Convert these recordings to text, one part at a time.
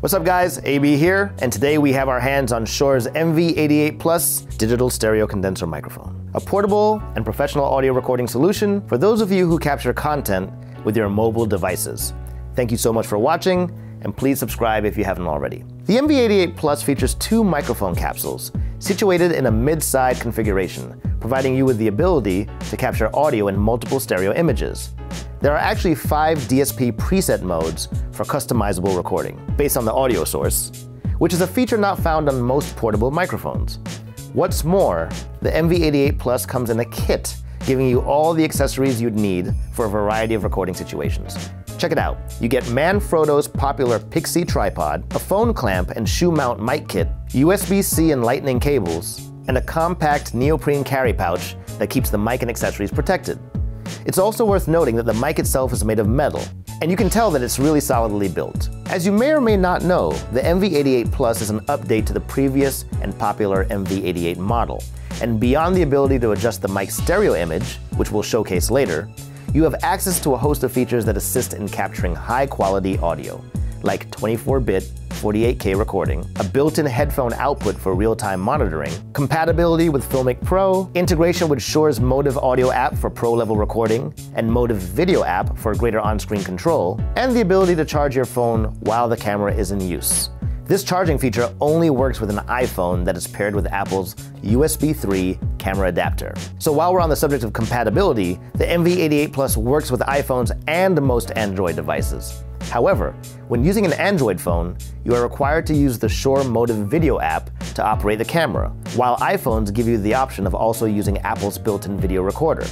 What's up guys, AB here, and today we have our hands on Shure's MV88 Plus digital stereo condenser microphone. A portable and professional audio recording solution for those of you who capture content with your mobile devices. Thank you so much for watching, and please subscribe if you haven't already. The MV88 Plus features two microphone capsules situated in a mid-side configuration, providing you with the ability to capture audio in multiple stereo images. There are actually five DSP preset modes for customizable recording, based on the audio source, which is a feature not found on most portable microphones. What's more, the MV88 Plus comes in a kit, giving you all the accessories you'd need for a variety of recording situations. Check it out. You get Manfrotto's popular PIXI tripod, a phone clamp and shoe mount mic kit, USB-C and lightning cables, and a compact neoprene carry pouch that keeps the mic and accessories protected. It's also worth noting that the mic itself is made of metal, and you can tell that it's really solidly built. As you may or may not know, the MV88 Plus is an update to the previous and popular MV88 model. And beyond the ability to adjust the mic stereo image, which we'll showcase later, you have access to a host of features that assist in capturing high quality audio, like 24-bit 48K recording, a built-in headphone output for real-time monitoring, compatibility with Filmic Pro, integration with Shure's Motiv audio app for pro-level recording, and Motiv video app for greater on-screen control, and the ability to charge your phone while the camera is in use. This charging feature only works with an iPhone that is paired with Apple's USB 3 camera adapter. So while we're on the subject of compatibility, the MV88 Plus works with iPhones and most Android devices. However, when using an Android phone, you are required to use the Shure Motiv Video app to operate the camera, while iPhones give you the option of also using Apple's built-in video recorder.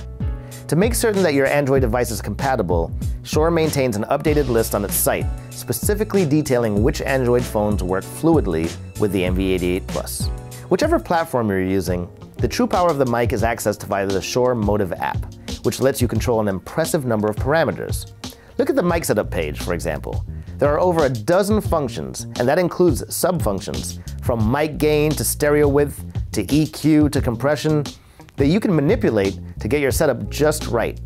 To make certain that your Android device is compatible, Shure maintains an updated list on its site, specifically detailing which Android phones work fluidly with the MV88 Plus. Whichever platform you're using, the true power of the mic is accessed via the Shure Motiv app, which lets you control an impressive number of parameters. Look at the mic setup page, for example. There are over a dozen functions, and that includes sub-functions, from mic gain to stereo width to EQ to compression, that you can manipulate to get your setup just right.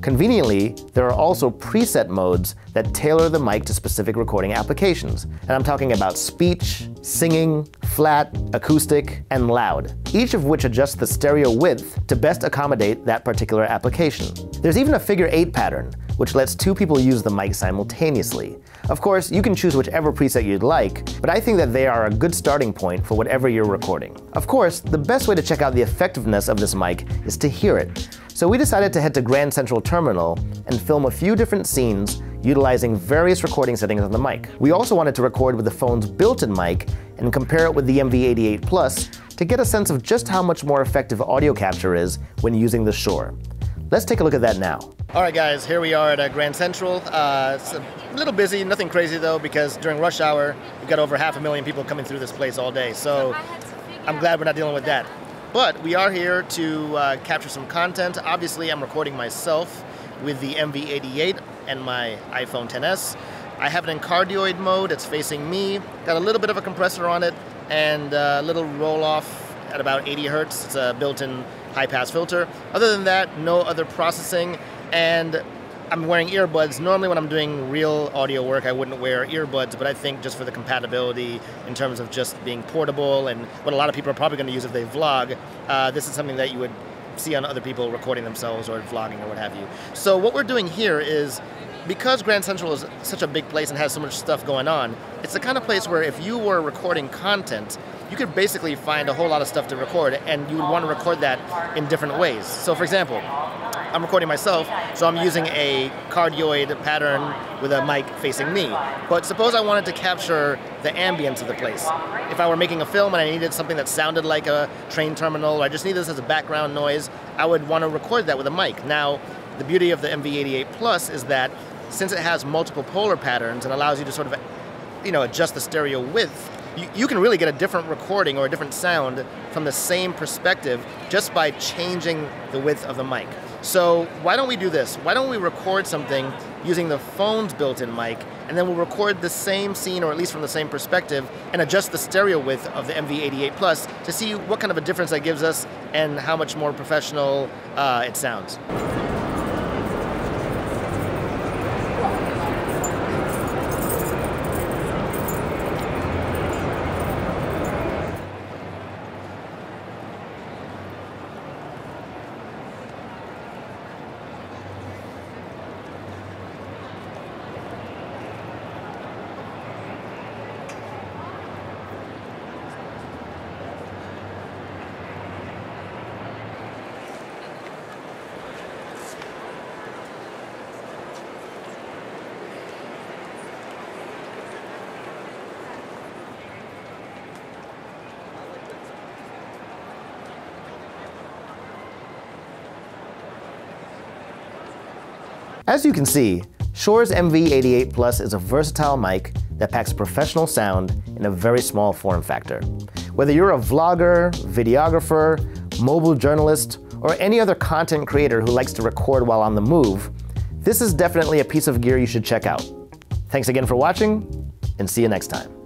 Conveniently, there are also preset modes that tailor the mic to specific recording applications. And I'm talking about speech, singing, flat, acoustic, and loud, each of which adjusts the stereo width to best accommodate that particular application. There's even a figure eight pattern, which lets two people use the mic simultaneously. Of course, you can choose whichever preset you'd like, but I think that they are a good starting point for whatever you're recording. Of course, the best way to check out the effectiveness of this mic is to hear it. So we decided to head to Grand Central Terminal and film a few different scenes utilizing various recording settings on the mic. We also wanted to record with the phone's built-in mic and compare it with the MV88 Plus to get a sense of just how much more effective audio capture is when using the Shure. Let's take a look at that now. All right, guys, here we are at uh, Grand Central. Uh, it's a little busy, nothing crazy though, because during rush hour, we've got over half a million people coming through this place all day. So I'm glad we're not dealing with that. But we are here to uh, capture some content. Obviously, I'm recording myself with the MV88 and my iPhone XS. I have it in cardioid mode, it's facing me, got a little bit of a compressor on it, and a little roll off at about 80 hertz. It's a built-in high pass filter. Other than that, no other processing. And I'm wearing earbuds. Normally, when I'm doing real audio work, I wouldn't wear earbuds, but I think just for the compatibility in terms of just being portable and what a lot of people are probably going to use if they vlog, uh, this is something that you would see on other people recording themselves or vlogging or what have you. So, what we're doing here is because Grand Central is such a big place and has so much stuff going on, it's the kind of place where if you were recording content, you could basically find a whole lot of stuff to record and you would want to record that in different ways. So for example, I'm recording myself, so I'm using a cardioid pattern with a mic facing me. But suppose I wanted to capture the ambience of the place. If I were making a film and I needed something that sounded like a train terminal, or I just needed this as a background noise, I would want to record that with a mic. Now, the beauty of the MV88 Plus is that since it has multiple polar patterns and allows you to sort of you know, adjust the stereo width, you, you, can really get a different recording or a different sound from the same perspective just by changing the width of the mic. So why don't we do this? Why don't we record something using the phone's built-in mic, and then we'll record the same scene, or at least from the same perspective, and adjust the stereo width of the MV88 Plus to see what kind of a difference that gives us and how much more professional uh, it sounds. As you can see, Shure's MV88 Plus is a versatile mic that packs professional sound in a very small form factor. Whether you're a vlogger, videographer, mobile journalist, or any other content creator who likes to record while on the move, this is definitely a piece of gear you should check out. Thanks again for watching, and see you next time.